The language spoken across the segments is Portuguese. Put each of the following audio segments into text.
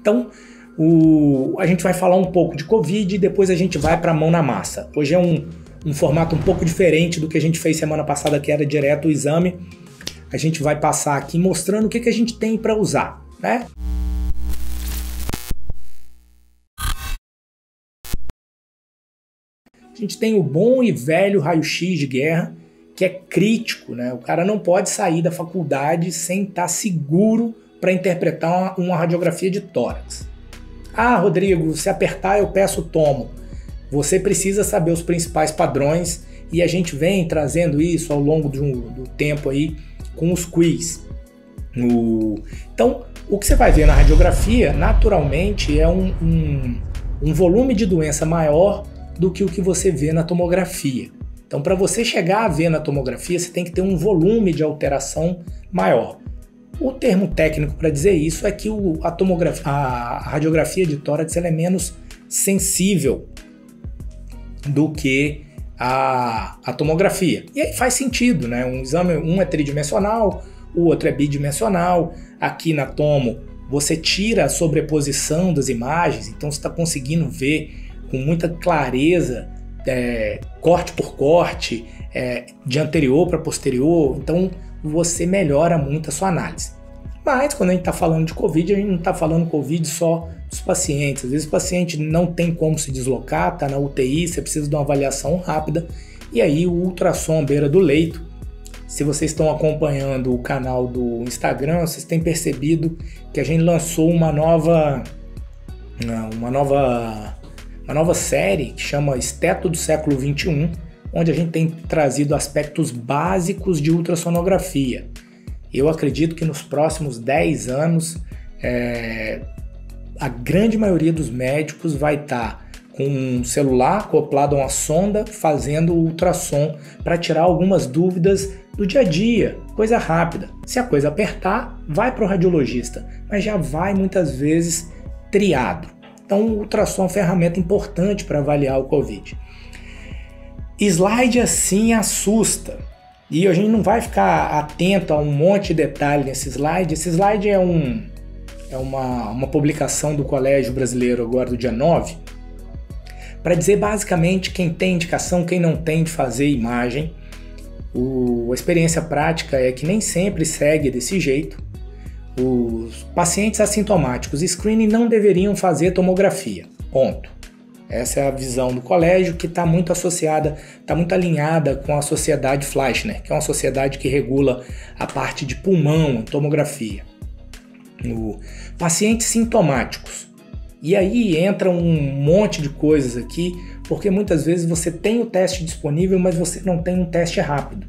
Então, o, a gente vai falar um pouco de Covid e depois a gente vai para a mão na massa. Hoje é um, um formato um pouco diferente do que a gente fez semana passada, que era direto o exame. A gente vai passar aqui mostrando o que, que a gente tem para usar, né? A gente tem o bom e velho raio-x de guerra, que é crítico, né? O cara não pode sair da faculdade sem estar seguro para interpretar uma, radiografia de tórax. Ah, Rodrigo, se apertar eu peço tomo. Você precisa saber os principais padrões e a gente vem trazendo isso ao longo do, do tempo aí com os quiz. Então, o que você vai ver na radiografia, naturalmente, é um, um, um volume de doença maior do que o que você vê na tomografia. Então, para você chegar a ver na tomografia, você tem que ter um volume de alteração maior. O termo técnico para dizer isso é que o, a, tomografia, a radiografia de tórax é menos sensível do que a, a, tomografia. E aí faz sentido, né? Um exame, um é tridimensional, o outro é bidimensional. Aqui na tomo você tira a sobreposição das imagens, então você está conseguindo ver com muita clareza, é, corte por corte, é, de anterior para posterior. Então você melhora muito a sua análise. Mas quando a gente está falando de Covid, a gente não está falando Covid só dos pacientes. Às vezes o paciente não tem como se deslocar, está na UTI, você precisa de uma avaliação rápida. E aí o ultrassom à beira do leito. Se vocês estão acompanhando o canal do Instagram, vocês têm percebido que a gente lançou uma nova uma nova uma nova série que chama Esteto do século 21 onde a gente tem trazido aspectos básicos de ultrassonografia. Eu acredito que nos próximos 10 anos, é, a grande maioria dos médicos vai estar tá com um celular acoplado a uma sonda fazendo ultrassom para tirar algumas dúvidas do dia a dia, coisa rápida. Se a coisa apertar, vai para o radiologista, mas já vai muitas vezes triado. Então, o ultrassom é uma ferramenta importante para avaliar o COVID. Slide assim assusta. E a gente não vai ficar atento a um monte de detalhe nesse slide. Esse slide é, um, é uma, uma publicação do Colégio Brasileiro agora do dia 9, para dizer basicamente quem tem indicação, quem não tem de fazer imagem. O, a experiência prática é que nem sempre segue desse jeito. Os pacientes assintomáticos screening não deveriam fazer tomografia. Ponto. Essa é a visão do colégio que está muito associada, está muito alinhada com a sociedade Fleischner, que é uma sociedade que regula a parte de pulmão, tomografia. O pacientes sintomáticos. E aí entra um monte de coisas aqui, porque muitas vezes você tem o teste disponível, mas você não tem um teste rápido.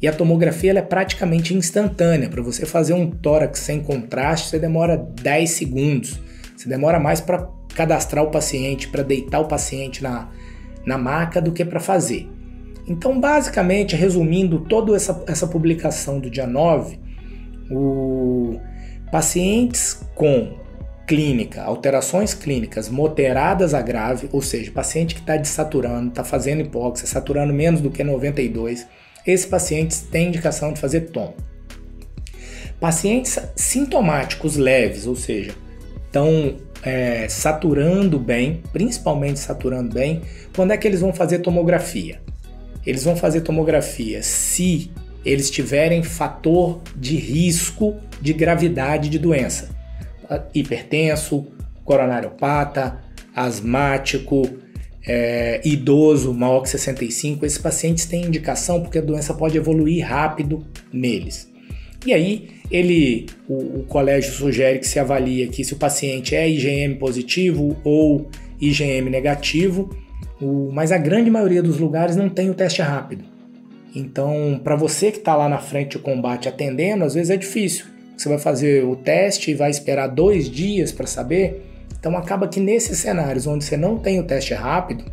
E a tomografia é praticamente instantânea. Para você fazer um tórax sem contraste, você demora 10 segundos. Você demora mais para cadastrar o paciente, para deitar o paciente na, na maca do que para fazer. Então, basicamente, resumindo toda essa, essa publicação do dia 9, o, pacientes com clínica, alterações clínicas moderadas a grave, ou seja, paciente que está desaturando, está fazendo hipóxia, saturando menos do que 92, esses pacientes têm indicação de fazer tom. Pacientes sintomáticos leves, ou seja, estão é, saturando bem, principalmente saturando bem, quando é que eles vão fazer tomografia? Eles vão fazer tomografia se eles tiverem fator de risco de gravidade de doença. Hipertenso, coronariopata, asmático, é, idoso maior que 65, esses pacientes têm indicação porque a doença pode evoluir rápido neles. E aí ele, o, o, colégio sugere que se avalie aqui se o paciente é IgM positivo ou IgM negativo, o, mas a grande maioria dos lugares não tem o teste rápido. Então, para você que está lá na frente do combate atendendo, às vezes é difícil. Você vai fazer o teste e vai esperar dois dias para saber. Então, acaba que nesses cenários onde você não tem o teste rápido,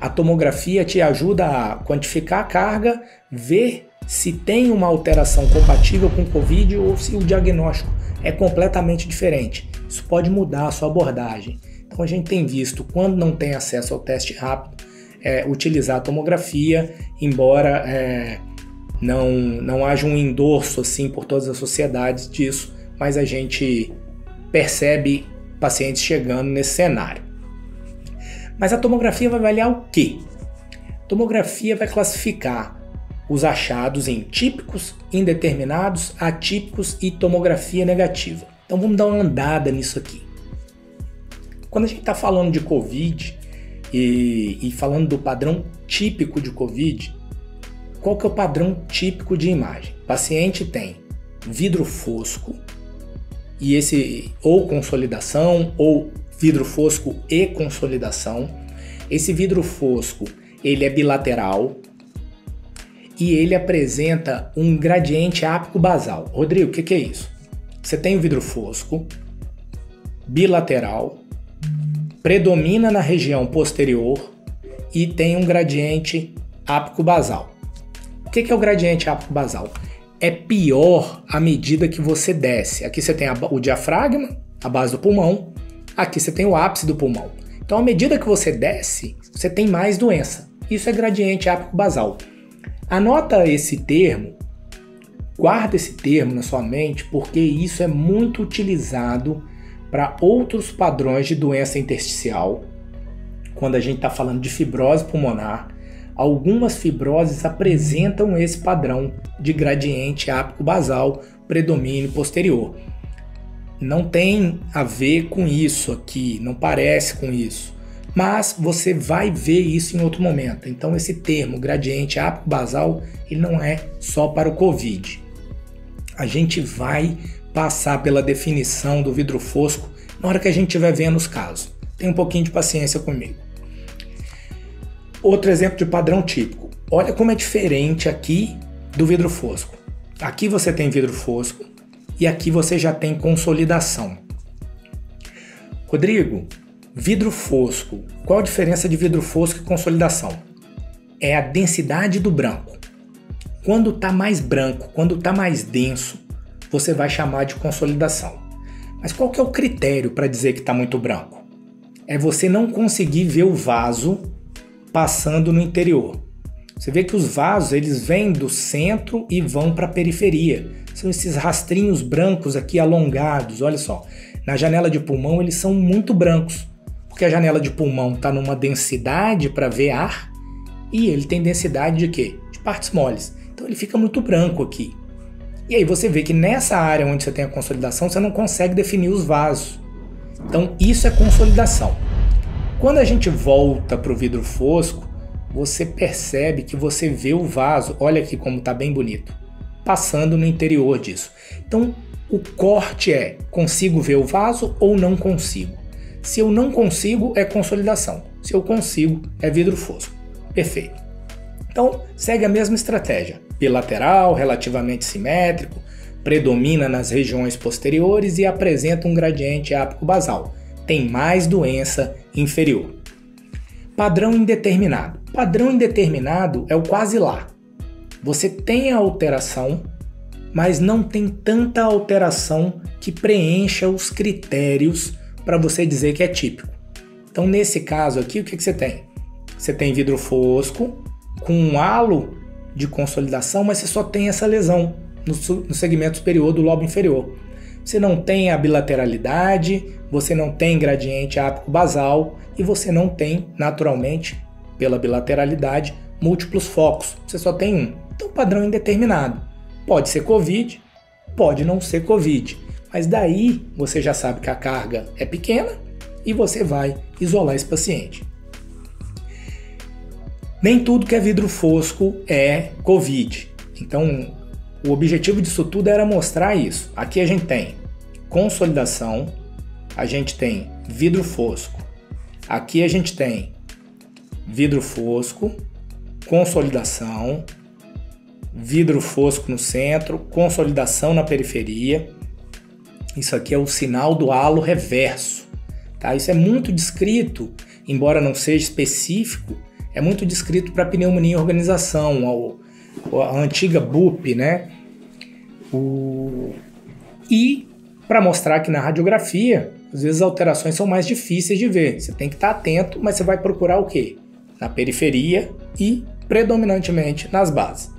a tomografia te ajuda a quantificar a carga, ver se tem uma alteração compatível com o Covid ou se o diagnóstico é completamente diferente. Isso pode mudar a sua abordagem. Então a gente tem visto, quando não tem acesso ao teste rápido, é, utilizar a tomografia, embora é, não, não haja um endorso assim por todas as sociedades disso, mas a gente percebe pacientes chegando nesse cenário. Mas a tomografia vai avaliar o quê? A tomografia vai classificar os achados em típicos, indeterminados, atípicos e tomografia negativa. Então vamos dar uma andada nisso aqui. Quando a gente está falando de Covid e, e, falando do padrão típico de Covid, qual que é o padrão típico de imagem? O paciente tem vidro fosco e esse ou consolidação ou vidro fosco e consolidação. Esse vidro fosco ele é bilateral e ele apresenta um gradiente ápico basal. Rodrigo, o que, que é isso? Você tem o vidro fosco, bilateral, predomina na região posterior e tem um gradiente ápico basal. O que, que é o gradiente ápico basal? É pior à medida que você desce. Aqui você tem o diafragma, a base do pulmão, aqui você tem o ápice do pulmão. Então, à medida que você desce, você tem mais doença. Isso é gradiente ápico basal. Anota esse termo, guarda esse termo na sua mente, porque isso é muito utilizado para outros padrões de doença intersticial. Quando a gente está falando de fibrose pulmonar, algumas fibroses apresentam esse padrão de gradiente ápico basal predomínio posterior. Não tem a ver com isso aqui, não parece com isso mas você vai ver isso em outro momento. Então esse termo gradiente ápico basal, ele não é só para o COVID. A gente vai passar pela definição do vidro fosco na hora que a gente estiver vendo os casos. Tenha um pouquinho de paciência comigo. Outro exemplo de padrão típico. Olha como é diferente aqui do vidro fosco. Aqui você tem vidro fosco e aqui você já tem consolidação. Rodrigo, Vidro fosco. Qual a diferença de vidro fosco e consolidação? É a densidade do branco. Quando está mais branco, quando está mais denso, você vai chamar de consolidação. Mas qual que é o critério para dizer que está muito branco? É você não conseguir ver o vaso passando no interior. Você vê que os vasos eles vêm do centro e vão para a periferia. São esses rastrinhos brancos aqui alongados. Olha só, na janela de pulmão eles são muito brancos porque a janela de pulmão está numa densidade para ver ar e ele tem densidade de quê? De partes moles. Então ele fica muito branco aqui. E aí você vê que nessa área onde você tem a consolidação, você não consegue definir os vasos. Então isso é consolidação. Quando a gente volta para o vidro fosco, você percebe que você vê o vaso, olha aqui como está bem bonito, passando no interior disso. Então o corte é: consigo ver o vaso ou não consigo? Se eu não consigo, é consolidação. Se eu consigo, é vidro fosco. Perfeito. Então, segue a mesma estratégia. Bilateral, relativamente simétrico, predomina nas regiões posteriores e apresenta um gradiente ápico basal. Tem mais doença inferior. Padrão indeterminado. Padrão indeterminado é o quase lá. Você tem a alteração, mas não tem tanta alteração que preencha os critérios para você dizer que é típico. Então, nesse caso aqui, o que, que você tem? Você tem vidro fosco com um halo de consolidação, mas você só tem essa lesão no, no segmento superior do lobo inferior. Você não tem a bilateralidade, você não tem gradiente ápico basal e você não tem, naturalmente, pela bilateralidade, múltiplos focos. Você só tem um. Então, padrão indeterminado. Pode ser COVID, pode não ser COVID. Mas daí você já sabe que a carga é pequena e você vai isolar esse paciente. Nem tudo que é vidro fosco é COVID. Então, o objetivo disso tudo era mostrar isso. Aqui a gente tem consolidação, a gente tem vidro fosco. Aqui a gente tem vidro fosco, consolidação, vidro fosco no centro, consolidação na periferia. Isso aqui é o sinal do halo reverso. Tá? Isso é muito descrito, embora não seja específico, é muito descrito para pneumonia em organização, a, a antiga BUP, né? O... E para mostrar que na radiografia, às vezes as alterações são mais difíceis de ver. Você tem que estar tá atento, mas você vai procurar o quê? Na periferia e predominantemente nas bases.